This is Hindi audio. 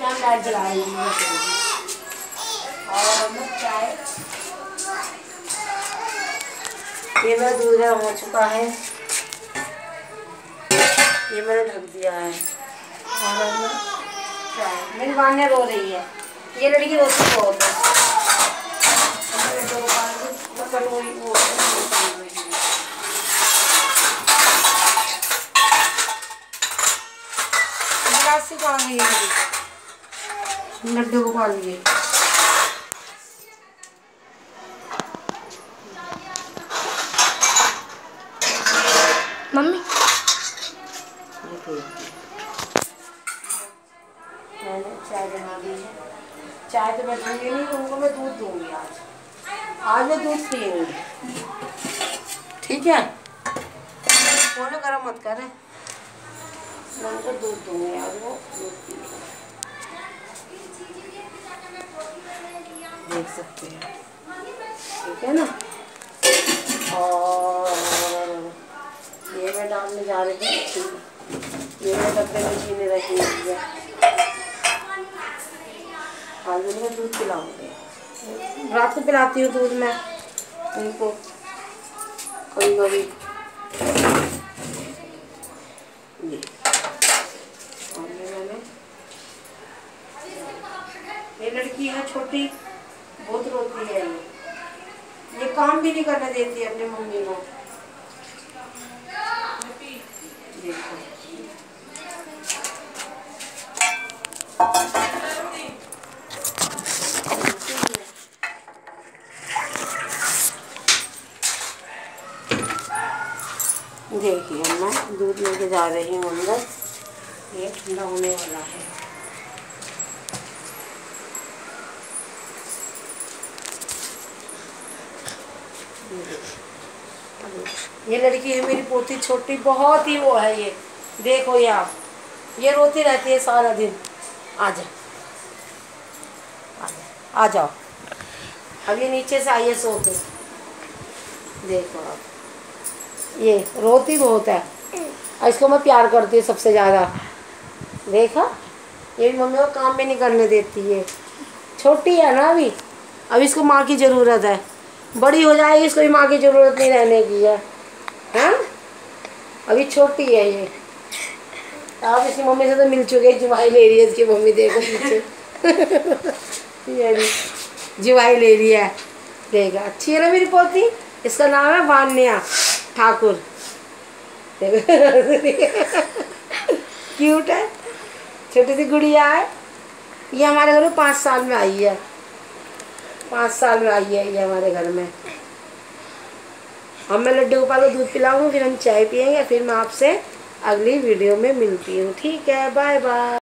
टाइम लाइट जला रही हूँ और मैं चाय। ये मेरा दूध हो चुका है। ये मैंने ढक दिया है। और अब मैं चाय। मेरी वान्या रो रही है। ये लड़की रोती बहुत है। अब मैं लड्डू गोपाल को मैं कटोरी वो? लड्डू गोपाल जी मम्मी। मैंने चाय बना दी है। चाय तो नहीं मैं दूध दूँगी आज। आज मैं दूध पीऊँगी। ठीक है? फ़ोन गर्म मत कर। मैं उनको दूध दूँगी आज, वो दूध पीएँगे देख सकते हैं। ठीक है ना? और ये मैं डालने जा रही हूँ ये मैं डब्बे में चीनी रखी हुई है। आज उनको दूध पिलाऊँगी। रात को पिलाती हूँ दूध मैं उनको कभी कभी ये लड़की है छोटी। बहुत रोती है। ये ये काम भी नहीं करने देती है अपनी मम्मी को। देखो देखिए, मैं दूध लेके जा रही हूँ अंदर। ये ठंडा होने वाला है। ये लड़की है मेरी पोती, छोटी, बहुत ही वो है ये। देखो ये आप। ये रोती रहती है सारा दिन। आ जा। आ जाओ। अब ये नीचे से आइए सो के। देखो आप। ये रोती बहुत है। और इसको मैं प्यार करती हूँ सबसे ज़्यादा। देखा? ये भी मम्मी को काम भी नहीं करने देती है छोटी है ना अभी? अब इसको माँ की ज़रूरत है। बड़ी हो जाएगी, इसको भी माँ की ज़रूरत नहीं रहने की है। हैं? अभी छोटी है ये। आप इसकी मम्मी से तो मिल चुके हैं, जुमाई ले रही है इसकी मम्मी, देखो पीछे। ये जुमाई ले रही है। देखा अच्छी है ना मेरी पोती? इसका नाम है वान्या ठाकुर। देखो। क्यूट है। छोटी सी गुड़िया है। ये हमारे घर में पाँच साल में आई है। पाँच साल में आई है, ये हमारे घर में। अब मैं लड्डू गोपाल को दूध पिलाऊँगी, फिर हम चाय पियेंगे, फिर मैं आपसे अगली वीडियो में मिलती हूँ। ठीक है बाय बाय